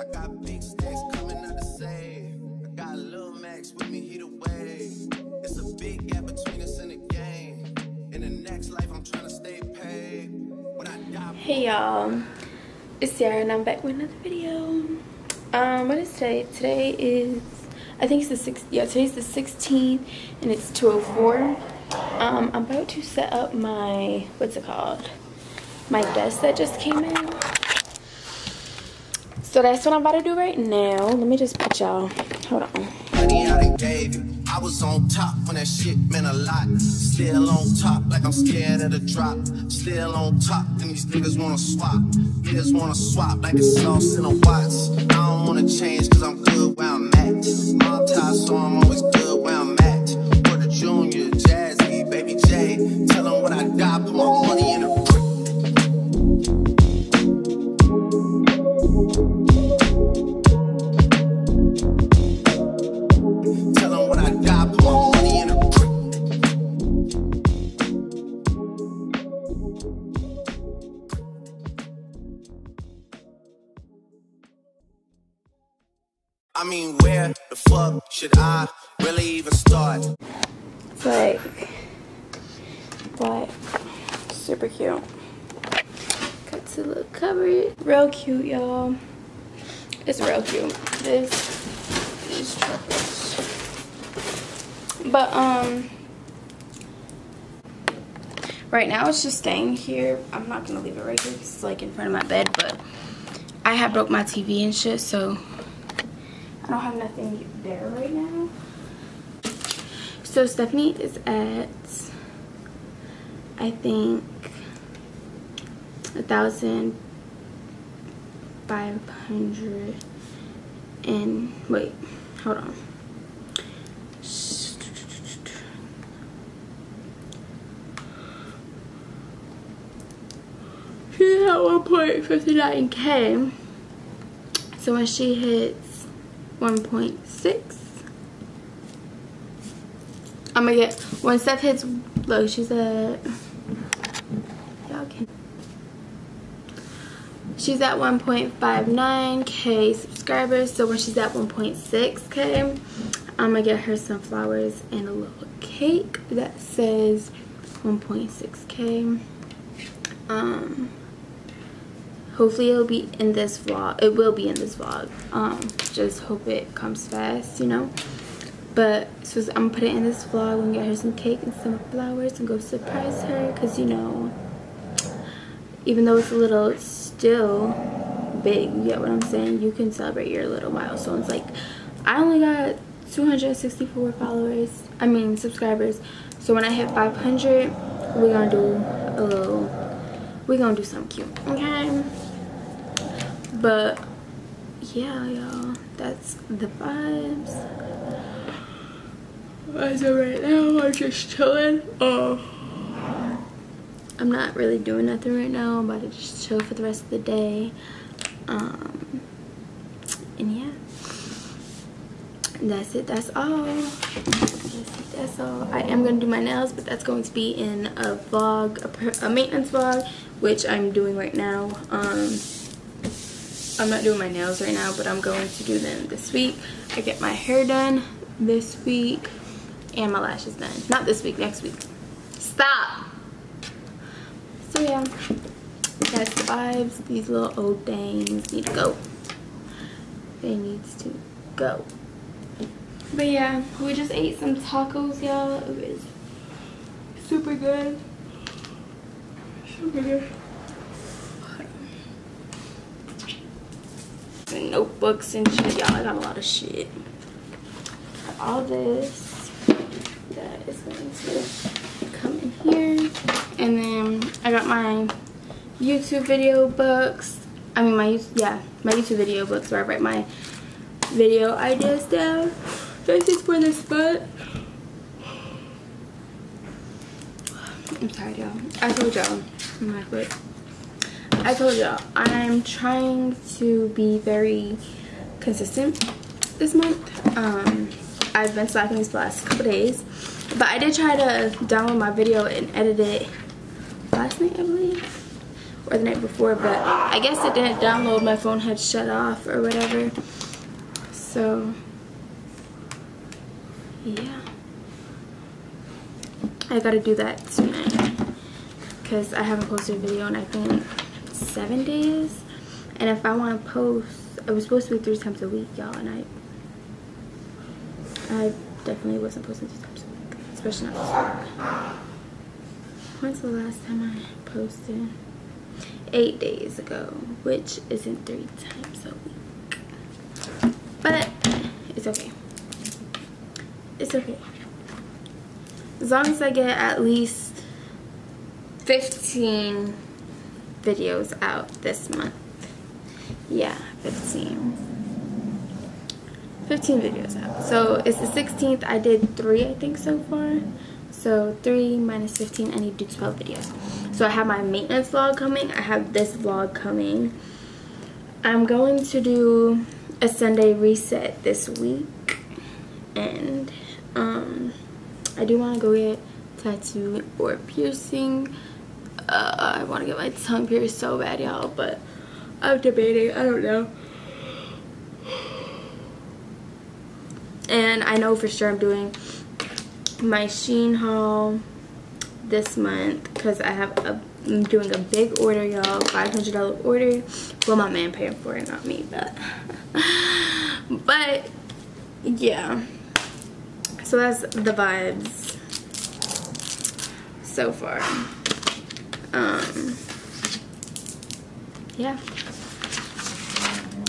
I got big stacks coming out to save. I got Lil Max with me, he the way. It's a big gap between us in the game. In the next life, I'm trying to stay paid. Hey y'all, it's Sarah and I'm back with another video. Um, what is today? Today is, I think it's the 6th, yeah, today's the 16th and it's 2.04. Um, I'm about to set up my, what's it called? My desk that just came in. That's what I'm about to do right now. Let me just put y'all, hold on. I was on top when that shit meant a lot. Still on top, like I'm scared of the drop. Still on top, and these niggas wanna swap. Niggas wanna swap like it's sauce in a Watts. I don't wanna change, cause I'm good where I'm at. Mom tie, so I'm always good where I'm at. Word to Junior, Jazzy, Baby J. Tell them when I die, put my money in a real cute, y'all. It's real cute. This is. But um, right now it's just staying here. I'm not gonna leave it right here. It's like in front of my bed, but I have broke my TV and shit, so I don't have nothing there right now. So Stephanie is at, I think, a thousand five hundred and wait, hold on. She's at 1.59k. So when she hits 1.6 I'm gonna get when Steph hits look she's at y'all can she's at 1.59k subscribers so when she's at 1.6k I'm gonna get her some flowers and a little cake that says 1.6k um hopefully it'll be in this vlog it will be in this vlog. Um just hope it comes fast you know? But so I'm gonna put it in this vlog and get her some cake and some flowers and go surprise her because you know even though it's a little still big you get what I'm saying? You can celebrate your little milestones. Like I only got 264 followers I mean subscribers. So when I hit 500 we're gonna do a little we're gonna do something cute okay? But yeah y'all that's the vibes. As of right now i'm just chilling. Oh i'm not really doing nothing right now. I'm about to just chill for the rest of the day. Um and yeah. That's it. That's all. That's, it, that's all. I am gonna do my nails but that's going to be in a vlog a, a maintenance vlog which i'm doing right now. Um i'm not doing my nails right now but i'm going to do them this week. I get my hair done this week and my lashes done. Not this week next week. Stop so yeah that's the vibes these little old things need to go they needs to go but yeah, we just ate some tacos, y'all. It was super good. Super good. Notebooks and shit, y'all. I got a lot of shit. All this that is going to come in here. And then I got my YouTube video books. I mean, my, yeah, my YouTube video books where I write my video ideas down. This is for this butt. I'm tired, y'all. I told y'all. Like, wait. I told y'all I'm trying to be very consistent this month. Um, I've been slacking these last couple days, but I did try to download my video and edit it last night, I believe. or the night before, but I guess it didn't download. My phone had shut off or whatever. So, yeah. I gotta do that tonight because I haven't posted a video in I think seven days. And if I want to post, it was supposed to be three times a week, y'all, and I, I definitely wasn't posting three times a week, especially not this week. When's the last time I posted? Eight days ago, which isn't three times a week. But it's okay. It's okay. As long as I get at least 15 videos out this month. Yeah, 15. 15 videos out. So it's the 16th. I did three, I think, so far. So 3 minus 15, I need to do 12 videos. So I have my maintenance vlog coming. I have this vlog coming. I'm going to do a Sunday reset this week. And um, I do want to go get tattoo or piercing. Uh, I want to get my tongue pierced so bad, y'all. But I'm debating. I don't know. And I know for sure I'm doing my Shein haul this month because I have a I'm doing a big order y'all $500 order. Well my man paying for it not me but but yeah. So that's the vibes so far. Um yeah.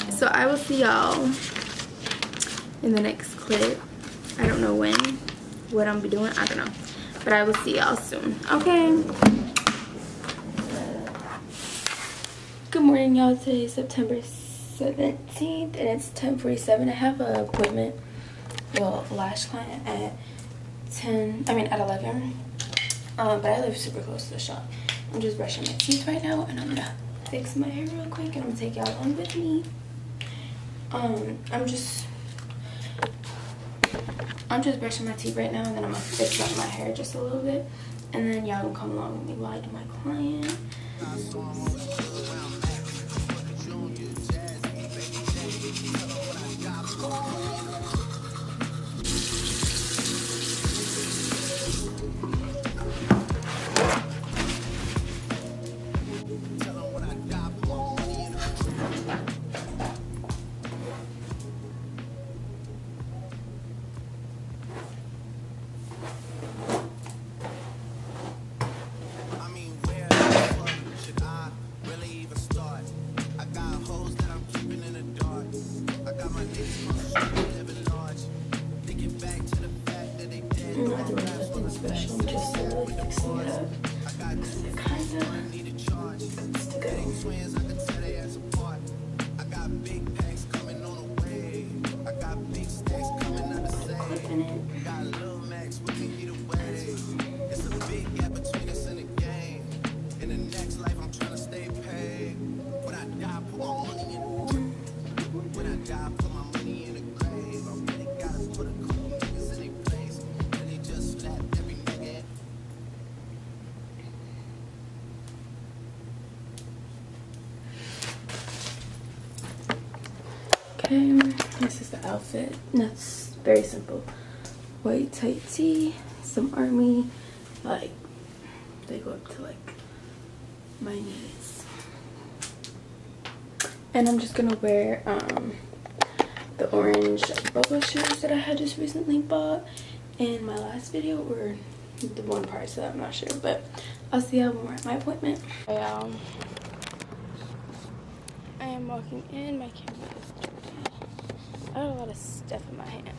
So I will see y'all in the next clip. I don't know when what I'm be doing. I don't know. But I will see y'all soon. Okay. Good morning, y'all. Today is September 17th, and it's 10:47. I have an appointment, well, lash client at 10, I mean, at 11. Um, but I live super close to the shop. I'm just brushing my teeth right now, and I'm gonna fix my hair real quick, and I'm gonna take y'all on with me. Um, I'm just I'm just brushing my teeth right now and then I'm gonna fix up my hair just a little bit. And then y'all gonna come along with me while I do my client. Outfit. That's very simple. White tight tee, some army, like they go up to like my knees. And I'm just gonna wear um, the orange boba shoes that I had just recently bought in my last video or the one part so I'm not sure but I'll see y'all when we're at my appointment. I, um, I am walking in, my camera I have a lot of stuff in my hand.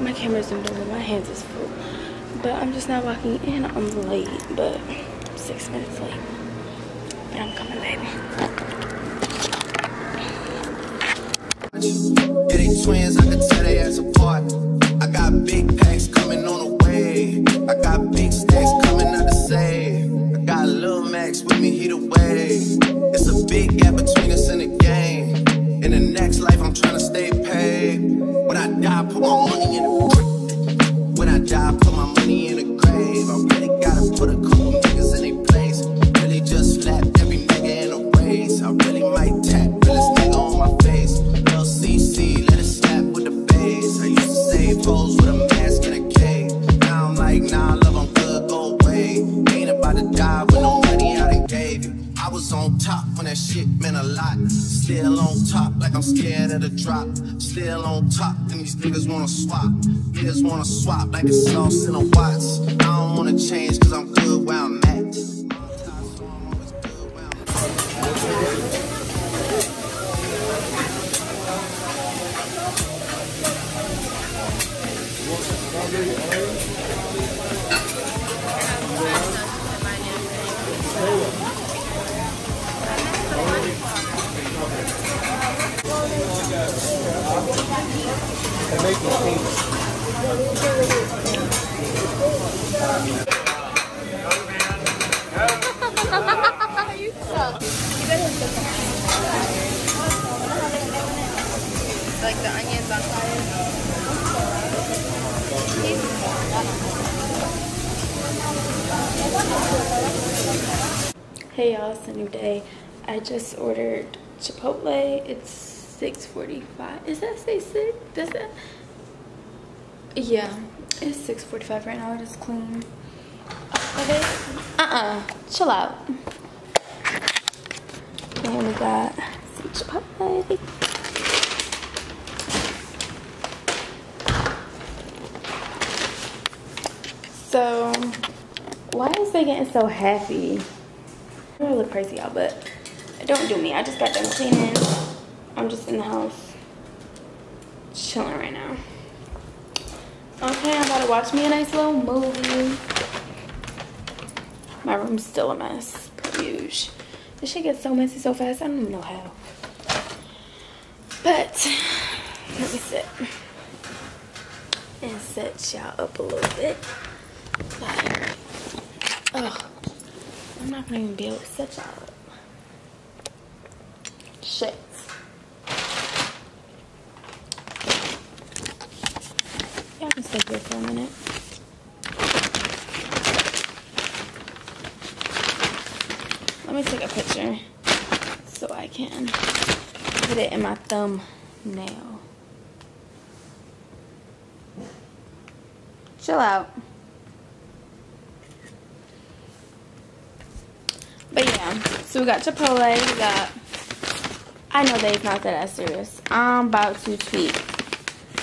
My camera's zoomed over, my hands is full. But I'm just not walking in. I'm late, but six minutes late. I'm coming, baby. It ain't twins, I could tell they ass apart. I got big packs coming on the way. I got big stacks coming out to save. I got Lil Max with me, he the way. It's a big gap between us and swap. Niggas wanna swap like it's sauce in a It's 6:45. Is that say six? Does that? Yeah, it's 6:45 right now. It is clean. Okay. Uh-uh. Chill out. And we got some Chipotle. So, why is they getting so happy? I look crazy y'all, but don't do me. I just got done cleaning. I'm just in the house chilling right now. Okay, I'm about to watch me a nice little movie. My room's still a mess, per usual. This shit gets so messy so fast, I don't even know how. But, let me sit. And set y'all up a little bit. Like, ugh. I'm not gonna even be able to set y'all up. Shit. For a minute. Let me take a picture so I can put it in my thumbnail. Chill out. But yeah, so we got Chipotle, we got, I know they's not that as serious. I'm about to tweak.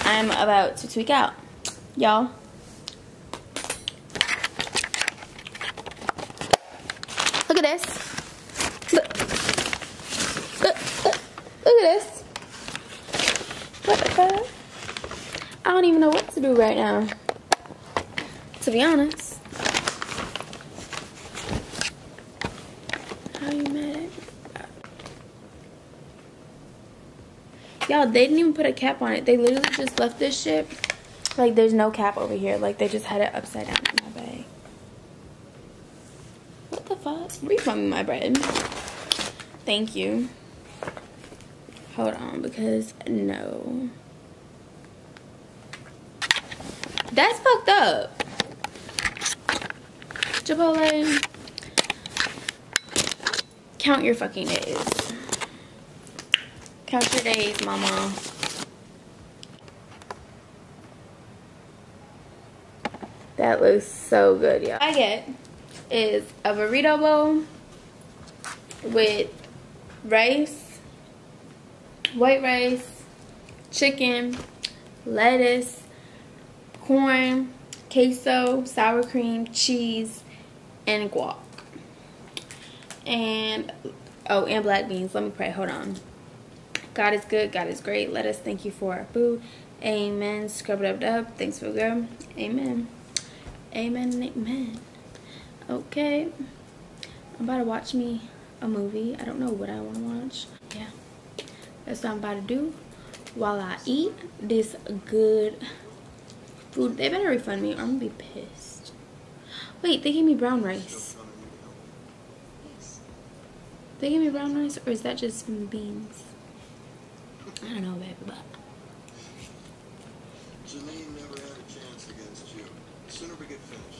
I'm about to tweak out. Y'all. Look at this. Look. Look, look, at this. What the fuck? I don't even know what to do right now. To be honest. How you mad? Y'all, they didn't even put a cap on it. They literally just left this shit. Like, there's no cap over here. Like, they just had it upside down in my bag. What the fuck? Refund my bread. Thank you. Hold on, because no. That's fucked up. Chipotle. Count your fucking days. Count your days, mama. That looks so good, y'all. I get is a burrito bowl with rice, white rice, chicken, lettuce, corn, queso, sour cream, cheese, and guac. And, oh, and black beans. Let me pray. Hold on. God is good. God is great. Let us thank you for our food. Amen. Scrub it up. Thanks for good. Amen. Amen amen. Okay. I'm about to watch me a movie. I don't know what I want to watch. Yeah. That's what I'm about to do while I eat this good food. They better refund me or I'm going to be pissed. Wait, they gave me brown rice. They give me brown rice, or is that just beans? I don't know, baby, but. Jeanine never had a chance against you. The sooner we get finished. That's good. It was good. The Allegiant. That's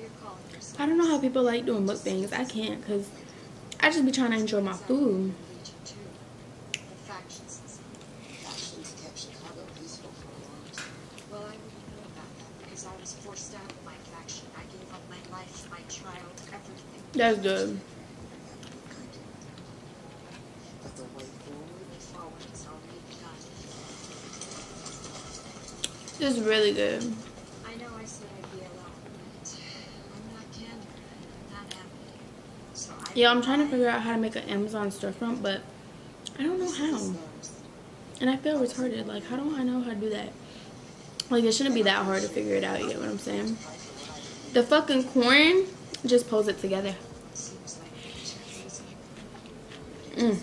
you're calling yourself. I don't know how people like doing mukbangs. I can't because I just be trying to enjoy my food. Allegiant too. The factions and stuff. Factions kept Chicago peaceful for a long time. Well, I wouldn't know about that because I was forced out of my faction. I gave up my life, my child, everything. That's good. But the way forward, Moving is already begun. It's really good. I know I said I'd be alone, but I'm not Gander. I'm not Emily. So I Yeah, I'm trying to figure out how to make an Amazon storefront, but I don't know how. And I feel retarded. Like, how do I know how to do that? Like, it shouldn't be that hard to figure it out. You get what I'm saying? The fucking corn, just pulls it together. Seems like it's easy. Mm.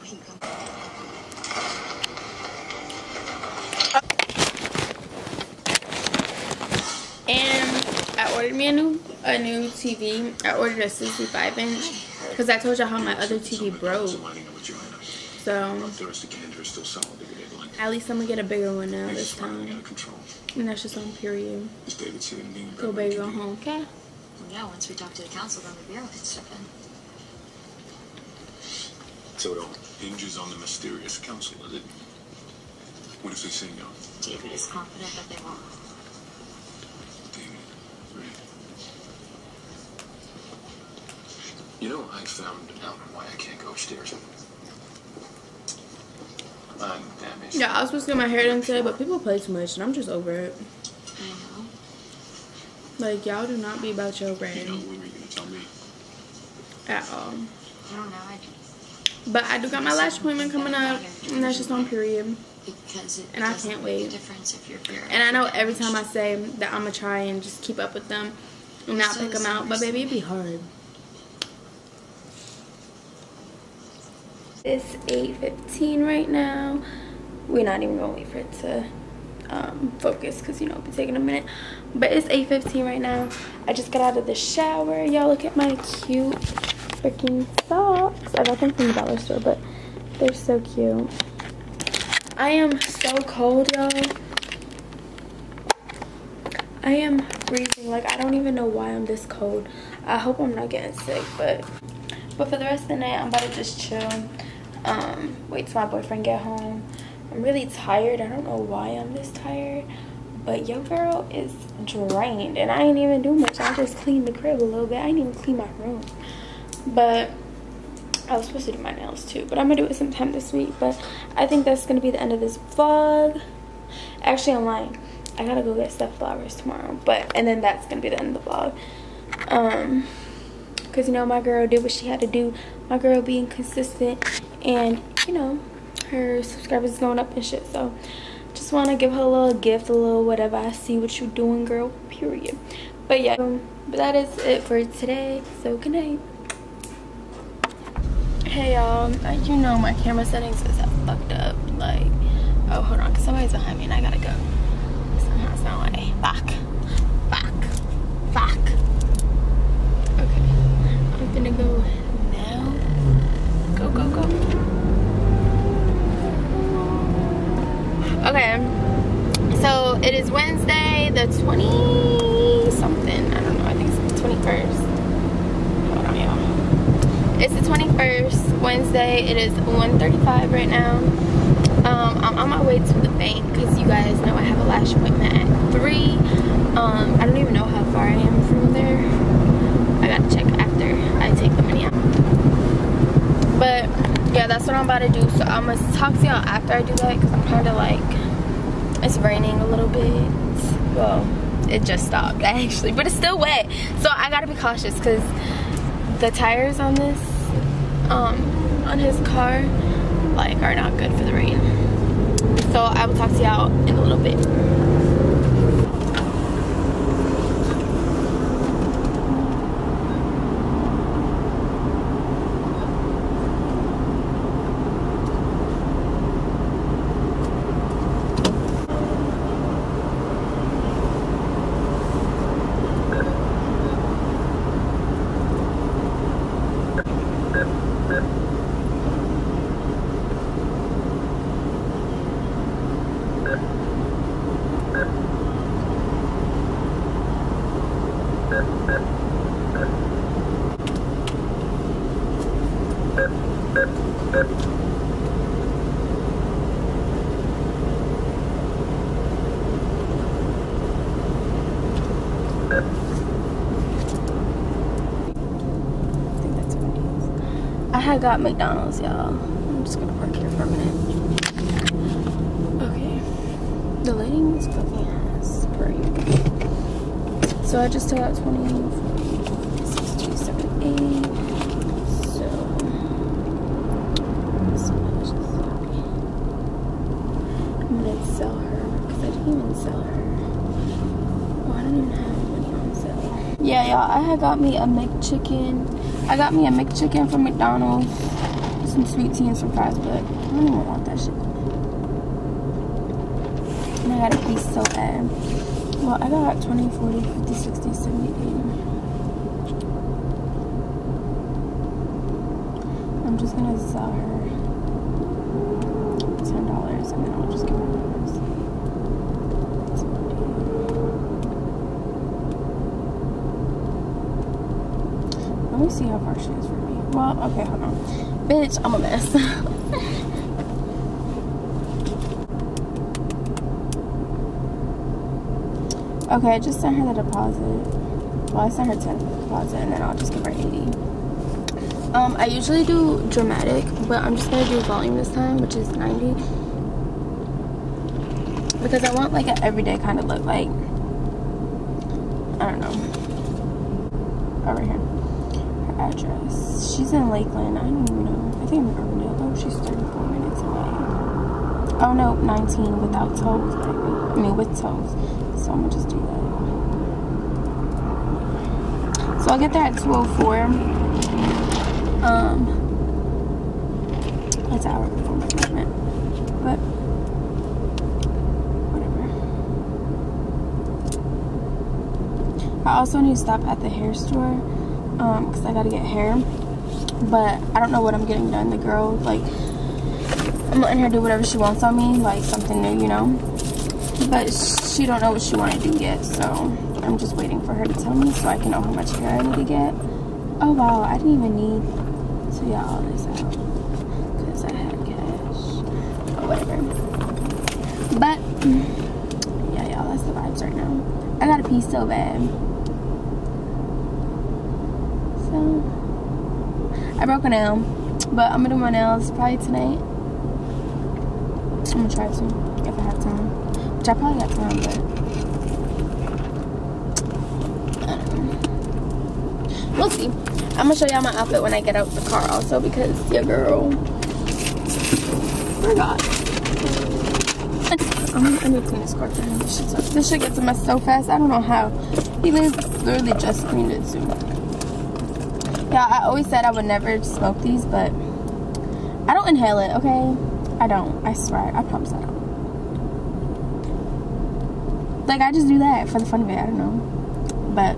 We can come. And I ordered me a new a new TV. I ordered a 65 inch because I told you how my other TV broke. So at least I'm gonna get a bigger one now this time. And that's just on period. Go baby, go home, uh-huh. okay? Well, yeah, once we talk to the council, then the bureau can step in. So it all hinges on the mysterious council, is it? What if they say no? David is confident that they won't. David, right? You know, I found out why I can't go upstairs. I'm damaged. Yeah, I was supposed to get my hair done today, but people play too much, and I'm just over it. I know. Like y'all do not be about your You know, brain what were you gonna tell me? at all. I don't know. I But I do got my lash appointment coming up, and that's just on period. because it And I can't wait. difference if you're And I know every time I say that I'm gonna try and just keep up with them and not pick them out, but baby, it'd be hard. It's 8.15 right now. We're not even gonna wait for it to um, focus because, you know, it'll be taking a minute. But it's 8.15 right now. I just got out of the shower. Y'all look at my cute freaking socks. I got them from the dollar store, but they're so cute. I am so cold, y'all. I am freezing. Like, I don't even know why I'm this cold. I hope I'm not getting sick, but... But for the rest of the night, I'm about to just chill. Um, wait till my boyfriend get home. I'm really tired. I don't know why I'm this tired. But your girl is drained. And I ain't even do much. I just cleaned the crib a little bit. I ain't even clean my room. But... I was supposed to do my nails too, but I'm gonna do it sometime this week. But I think that's gonna be the end of this vlog. Actually, I'm lying. I gotta go get Steph flowers tomorrow, but and then that's gonna be the end of the vlog. Um, cause you know my girl did what she had to do. My girl being consistent, and you know her subscribers is going up and shit. So just want to give her a little gift, a little whatever. I see what you're doing, girl. Period. But yeah, um, but that is it for today. So good night. Hey y'all, uh, you know my camera settings is fucked up. Like, oh hold on, cause somebody's behind me and I gotta go. Somehow it's not like back, back, back. Okay, I'm gonna go Okay, so it is Wednesday, the 20 something. I don't know. I think it's the 21st. Hold on, y'all. It's the 21st, Wednesday. It is 1.35 right now. Um, I'm on my way to the bank because you guys know I have a lash appointment at 3. Um, I don't even know how far I am from there. I gotta check after I take the money out. But yeah, that's what I'm about to do. So I'm gonna talk to y'all after I do that because I'm kind of like, it's raining a little bit. Well, it just stopped actually, but it's still wet. So I gotta be cautious because the tires on this um on his car like are not good for the rain so i will talk to y'all in a little bit I think that's what it is. I had got McDonald's, y'all. I'm just gonna park here for a minute. Okay. The lighting is fucking ass. Great. So I just took out 20, 40, 60, 70, 80. So. So much. I'm gonna sell her because I didn't even sell her. Oh, I don't even have money on sale. Yeah, y'all, I had got me a McChicken. I got me a McChicken from McDonald's. Some sweet tea and some fries, but I don't even want that shit. And I got a piece so bad. Well, I got 20, 40, 50, 60, 70, 80. I'm just gonna sell her $10 and then I'll just give her the rest. Let me see how far she is from me. Well, okay, hold on. Bitch, I'm a mess. okay, I just sent her the deposit. Well, I sent her 10 for the deposit and then I'll just give her 80. Um, I usually do dramatic, but I'm just gonna do volume this time, which is 90. Because I want like an everyday kind of look, like, I don't know. Over here her address. She's in Lakeland. I don't even know. I think I'm in Urbandale. Oh, she's 34 minutes away. Oh no, 19 without toes. I mean with toes. So I'm gonna just do that. So I'll get there at 204. Um that's an hour before my appointment. But whatever. I also need to stop at the hair store um because i gotta get hair. But i don't know what i'm getting done. The girl like i'm letting her do whatever she wants on me like something new you know? But she don't know what she want to do yet so i'm just waiting for her to tell me so i can know how much hair i need to get. Oh wow. I didn't even need to get all this out because i had cash. Or whatever. But yeah y'all that's the vibes right now. I gotta pee so bad so I broke a nail, but I'm gonna do my nails probably tonight. I'm gonna try to if I have time, which I probably got time, but. We'll see. I'm gonna show y'all my outfit when I get out the car, also because your girl forgot. I'm gonna, clean this car for him. This shit, this shit gets a mess so fast. I don't know how. He literally just cleaned it too. Yeah, I always said I would never smoke these, but I don't inhale it, okay? I don't. I swear. I promise I don't. Like, I just do that for the fun of it. I don't know. But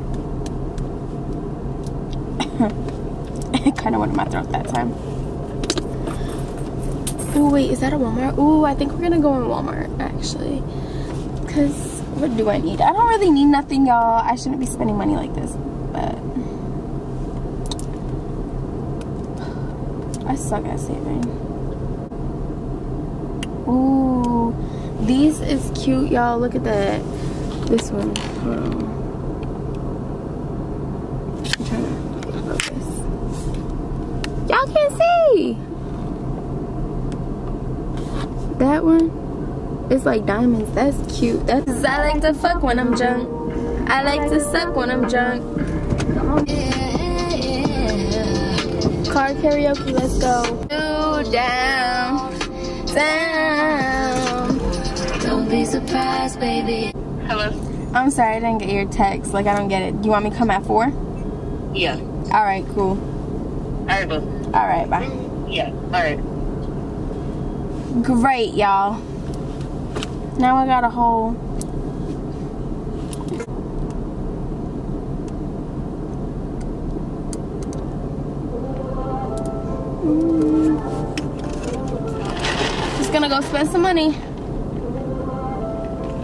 it kind of went in my throat that time. Oh, wait. Is that a Walmart? Oh, I think we're going to go in Walmart, actually. Because what do I need? I don't really need nothing, y'all. I shouldn't be spending money like this. But... I suck at saving. Ooh, these is cute, y'all. Look at that. This one. I'm trying to. Y'all can't see. That one. It's like diamonds. That's cute. That's. I like to fuck when I'm drunk. I like to suck when I'm drunk. Car karaoke, let's go. Ooh, down, down. Don't be surprised, baby. Hello? I'm sorry, I didn't get your text. Like, I don't get it. You want me to come at 4? Yeah. All right, cool. Alright, boo. All right, bye. Yeah, alright. Great, y'all. Now I got a whole... go spend some money.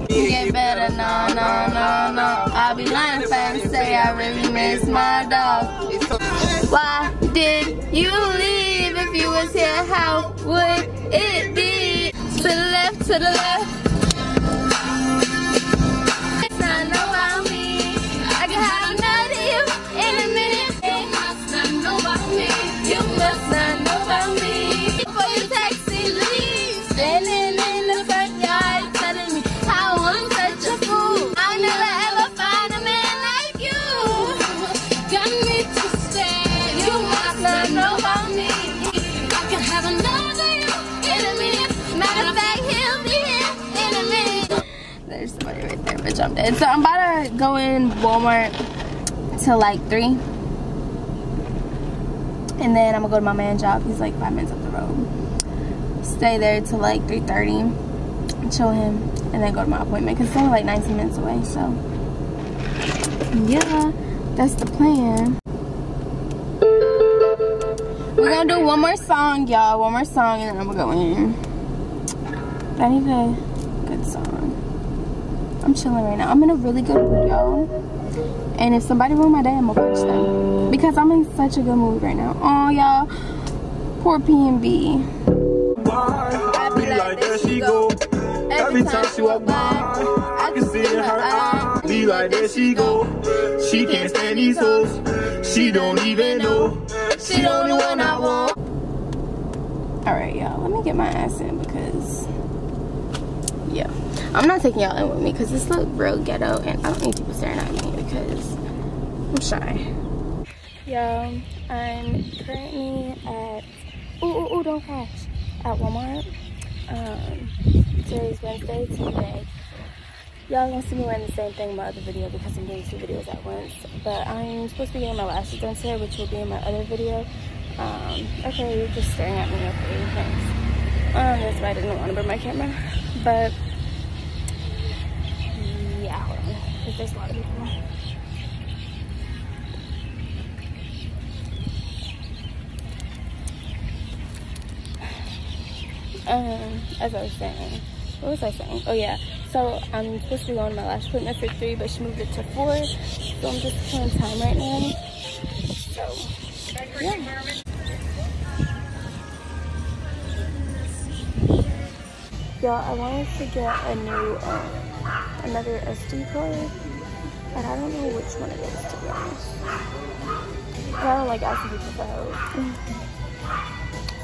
Get better, no, no, no, no. I'll be lying if I say I really miss my dog. Why did you leave if you was here, how would it be? To the left, to the left. So I'm about to go in Walmart till like three. And then I'm gonna go to my man's job. He's like five minutes up the road. Stay there till like 3.30. Chill him. And then go to my appointment. Because it's only like 19 minutes away. So, yeah. That's the plan. We're gonna do one more song, y'all. One more song. And then I'm gonna go in. I need song. I'm chilling right now. I'm in a really good mood, y'all. And if somebody ruined my day, I'm gonna punch them. Because I'm in such a good mood right now. Oh, y'all. Poor P&B. I be like, there she go. Every time she walk by, I can see in her eye. Be like, there she go. She can't stand these hoes. She don't even know. She the only one I want. Alright, y'all. Let me get my ass in because. I'm not taking y'all in with me because this look real ghetto and I don't need people staring at me because I'm shy. Y'all, I'm currently at, ooh, ooh, ooh, don't crash, at Walmart. Um, today's Wednesday, today. Y'all gonna see me wearing the same thing in my other video because I'm doing two videos at once. But I'm supposed to be getting my lashes done today, which will be in my other video. Um, okay, you're just staring at me. Okay, thanks. Um, that's why I didn't want to bring my camera. But, yeah, hold on. There's a lot of people. Um, as I was saying, what was I saying? Oh yeah, so I'm supposed to be to my last appointment for three, but she moved it to four. So I'm just killing time right now. So yeah. Y'all, I wanted to get a new, um, another SD card, I don't know which one it is to be honest. I don't like asking people for help.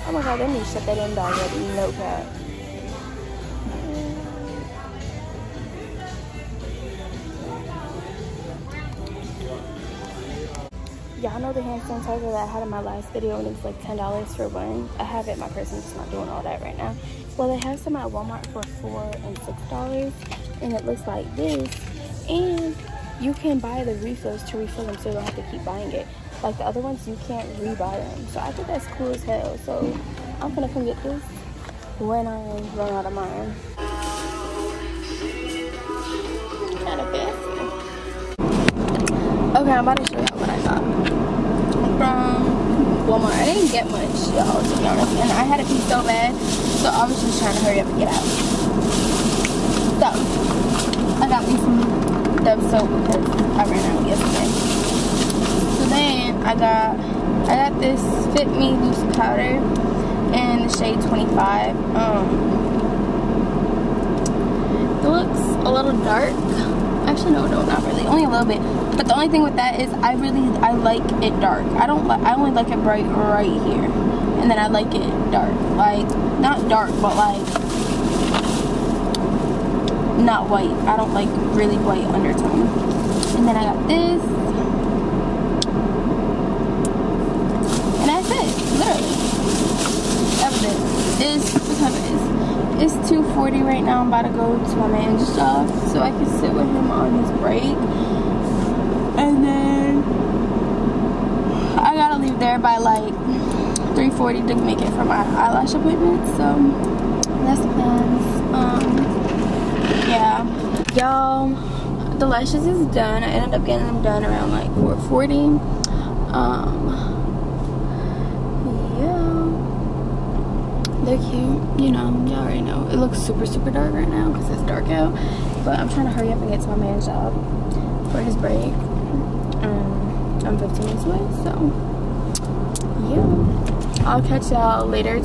Oh my god, they need to shut that in already, no cap. Y'all know the hand sanitizer that I had in my last video and it was like $10 for one. I have it in my purse and it's not doing all that right now. Well, they have some at Walmart for 4 and $6 and it looks like this. And you can buy the refills to refill them so you don't have to keep buying it. Like the other ones, you can't rebuy them. So I think that's cool as hell. So I'm gonna come get this when I run out of mine. Kind of fancy. Okay, I'm about to show y'all what I got from Walmart. I didn't get much, y'all, to be honest. And I had to pee so bad, so I was just trying to hurry up and get out. So, I got me some Because I ran out yesterday. So then I got I got this Fit Me loose powder in the shade 25. Um, it looks a little dark. Actually, no, no, not really. Only a little bit. But the only thing with that is I really I like it dark. I don't like I only like it bright right here, and then I like it dark. Like not dark, but like not white. I don't like really white undertone. And then I got this. And that's it, literally. Was it. It's, what time it is? It's 2.40 right now. I'm about to go to my man's job so I can sit with him on his break. And then I gotta leave there by like 3.40 to make it for my eyelash appointment. So that's the plans. Um, yeah y'all the lashes is done i ended up getting them done around like 4:40. um yeah they're cute you know y'all already know it looks super super dark right now because it's dark out but i'm trying to hurry up and get to my man's job for his break um i'm 15 minutes away so yeah I'll catch y'all later.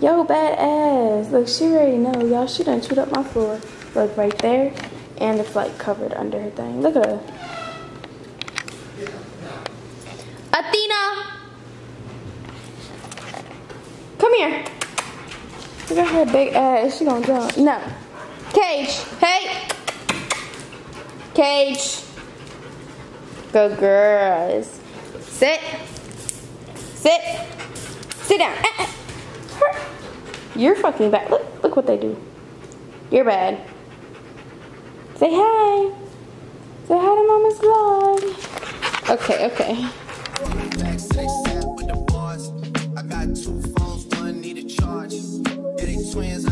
Yo, badass. Look, she already know. Y'all, she done chewed up my floor. Look, right there. And it's like covered under her thing. Look at her. Athena! Come here. Look at her big ass. She gonna jump. No. Cage. Hey. Cage. Good girls. Sit. Sit. Sit down. Eh, eh. You're fucking bad. Look, look what they do. You're bad. Say hi. Say hi to Mama's vlog. Okay, okay. I got two phones, one need a charge. Yeah, they twins,